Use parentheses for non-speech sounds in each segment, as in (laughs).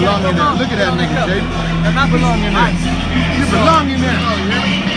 belong in there. Look at that nigga, Xavier. You belong in there. You belong in there.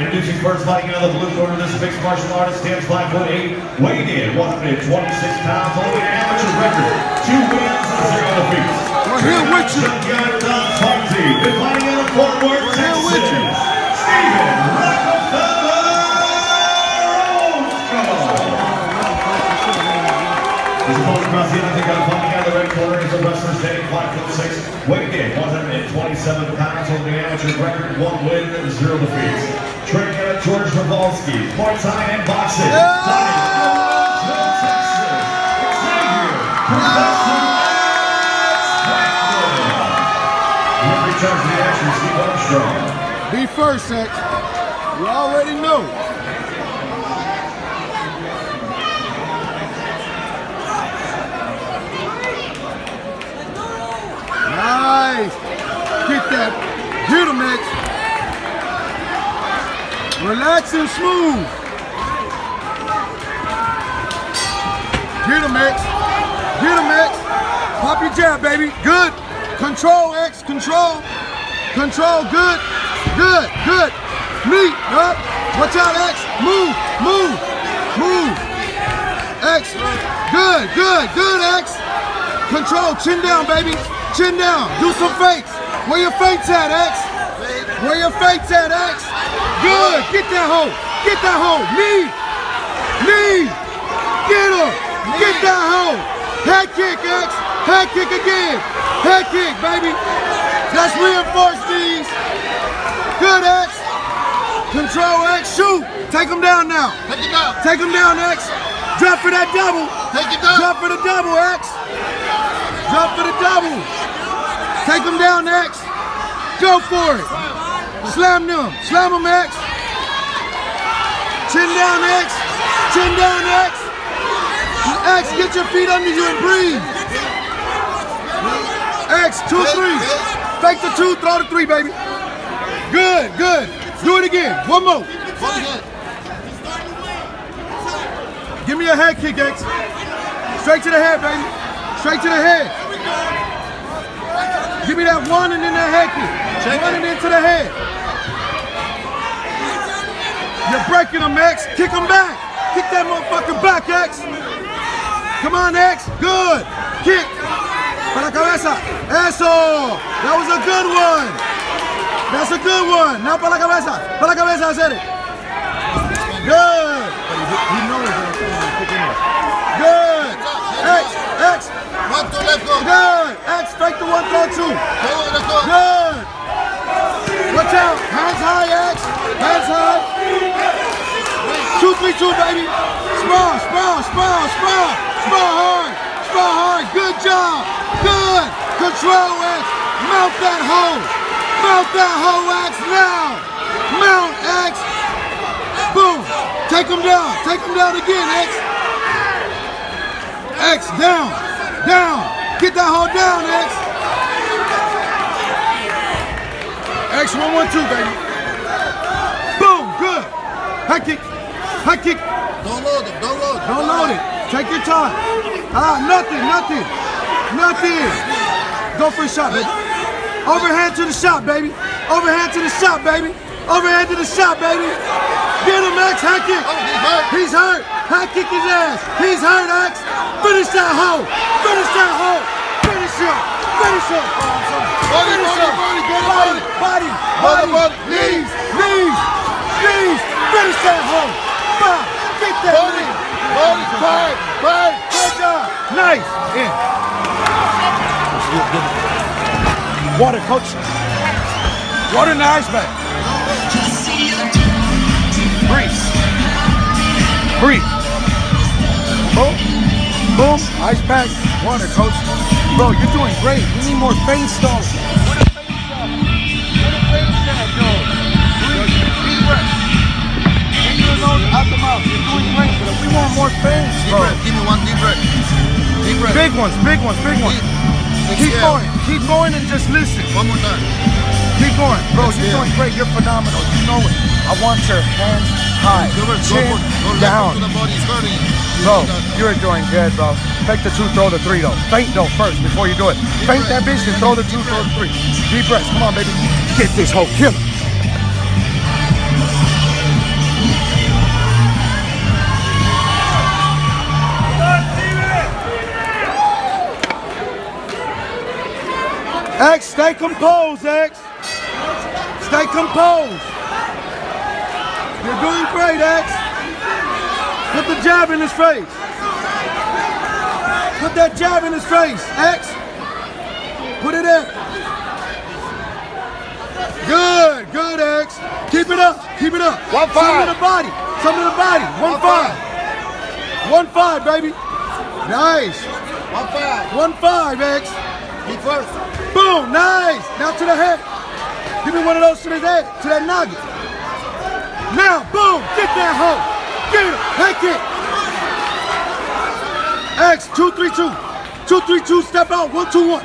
Introducing first fighting out of the blue corner, this mixed martial artist. Stands 5 foot 8, weighed in 126 pounds, holding an amateur record, two wins and zero defeats. We're here with you. Dog Fight Team, been fighting out of Fort Worth, We're here with you. Steven. His opponent across the Atlantic got fighting out of the red corner. Is a wrestler standing 5 foot 6, weighed in 127 pounds, holding an amateur record, one win, zero defeats. Out George Ravalski, Muay Thai and boxing. Fighting out of Knoxville, Texas. Xavier, Professor X. Returns the action, Steve Armstrong. Be first, X. You already know. Nice. Get that. Hit him, X. And smooth. Get him, X. Get him, X. Pop your jab, baby. Good. Control, X. Control. Control. Good. Good. Good. Meet. Up. Watch out, X. Move. Move. Move. X. Good. Good. Good, X. Control. Chin down, baby. Chin down. Do some fakes. Where your fakes at, X? Where your fakes at, X? Good. Get that hoe. Get that hoe. Knee. Knee. Get him. Get that hoe. Head kick, X. Head kick again. Head kick, baby. Let's reinforce these. Good, X. Control, X. Shoot. Take him down now. Take it down. Take him down, X. Drop for that double. Take it down. Drop for the double, X. Drop for the double. Take him down, X. Go for it. Slam them. Slam them, X. Chin down, X. Chin down, X. X, get your feet under you and breathe. X, two, three. Fake the two, throw the three, baby. Good, good. Do it again. One more. Give me a head kick, X. Straight to the head, baby. Straight to the head. Give me that one and then that head kick. One and then to the head. You're breaking them, X. Kick them back. Kick that motherfucker back, X. Come on, X. Good. Kick. Para cabeza. Eso. That was a good one. That's a good one. Now para cabeza. Para la cabeza, hacer it. Good. He knows that I'm throwing kick. Good. X, X, One, two, let's go. good. X, fake the one, throw two. Let's go. Good. Watch out. Hands high, X. Hands high. Two, three, two, baby. Spar, spar, spar, spar. Spar hard. Spar hard. Good job. Good. Control X. Mount that hole. Mount that hole, X, now. Mount X. Boom. Take him down. Take him down again, X. X, down. Down. Get that hole down, X. X, one, one, two, baby. Boom. Good. High kick. High kick. Don't load it, Don't load them. Don't load it. Take your time. Ah, nothing, nothing. Nothing. Go for a shot, baby. Overhand to the shot, baby. Overhand to the shot, baby. Overhand to the shot, baby. Get him, X. High kick. Oh, he's hurt. He's hurt. High kick his ass. He's hurt, X. Finish that hoe. Finish that hoe. Finish him. Finish him. Body, Finish body, him. body, get him, body, body. knees, knees, knees. Finish that hoe. Bow. Get that Body. Body, tight, tight. Good job. Nice. In. Water, coach. Water in the ice bag. Breathe. Breathe. Boom. Boom. Ice pack. Water, coach. Bro, you're doing great. We need more feints, though. Nose, out. You're doing great, but we want more feints, Deep bro. breath. Give me one deep breath. Deep breath. Big ones, big ones, big ones. Deep. Keep going. Keep going and just listen. One more time. Keep going. Bro, you're doing great. You're phenomenal. You know it. I want your hands high. Chin down. to the body. It's you. You Bro, you're doing good, bro. Fake the two, throw the three, though. Feint, though, first before you do it. Feint that bitch and throw the two, throw the three. Deep breaths. Come on, baby. Get this whole killer. X, stay composed, X. Stay composed. You're doing great, X. Put the jab in his face. Put that jab in his face, X. Put it in. Good, good, X. Keep it up, keep it up. One Some five. to the body, some to the body. One, One five. One five, baby. Nice. One five. One five, X. Feet first. Boom, nice. Now to the head. Give me one of those to the head, to that nugget. Now, boom, get that hoe. Get it, head kick. X, two, three, two. Two, three, two, step out, one, two, one.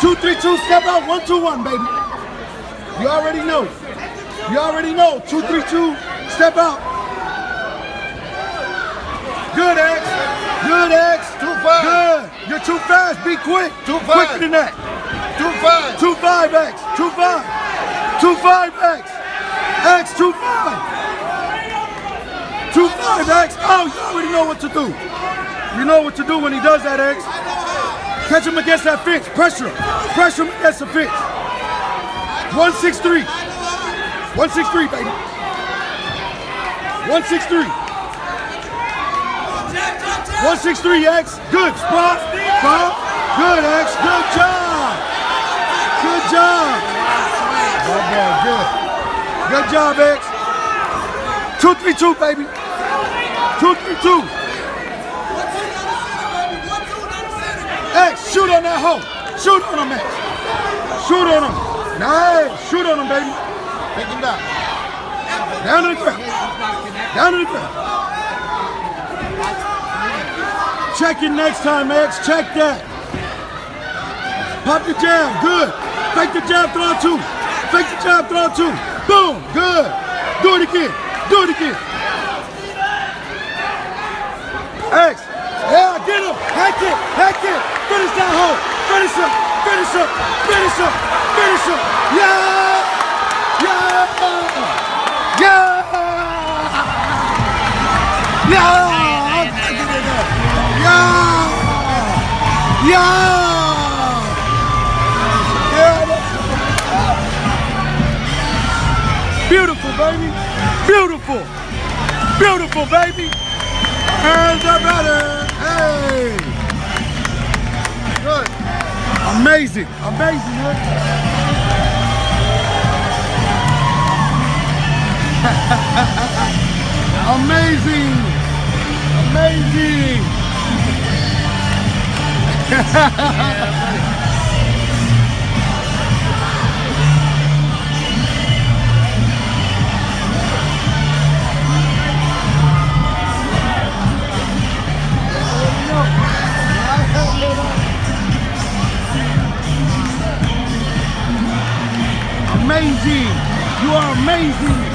Two, three, two, step out, one, two, one, baby. You already know. You already know. Two, three, two, step out. Good, X. Good, X. Too fast. Good. You're too fast. Be quick. Too Quicker fast. than that. Two five. Two five X. Two five. Two five X. X two five. Two five X. Oh, you already know what to do. You know what to do when he does that X. Catch him against that fence. Pressure him. Pressure him against the fence. One six three. One six three, baby. One six three. One six three X. Good spot. Spot. Good X. Good job. Good job. Oh boy, good. Good job, X. Two three two, baby. Two three two. X, shoot on that hoe. Shoot on him, X. Shoot on him. Nice. Shoot on him, baby. Take him down. Down to the ground. Down to the ground. Check it next time, X. Check that. Pop the jab. Good. Fake the jab, throw two. Fake the jab, throw two. Boom. Good. Do it again. Do it again. Yeah. Yeah. Beautiful, baby. Beautiful. Beautiful, baby. Hands are better. Hey. Good. Amazing. Amazing, man. (laughs) Amazing. Amazing. Amazing. You are amazing.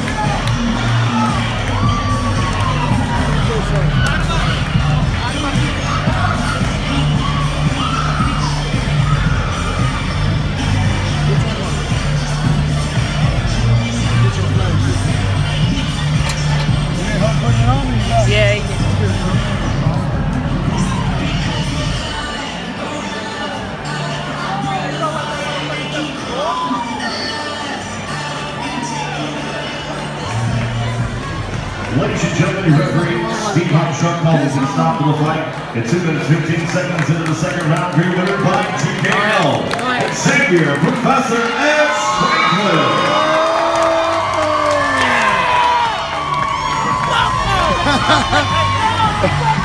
Ladies and gentlemen, referee Steve Hopshark calls a stop to the fight. It's 2 minutes 15 seconds into the second round. Three winner by TKO. Xavier Professor X Franklin. Ha ha ha!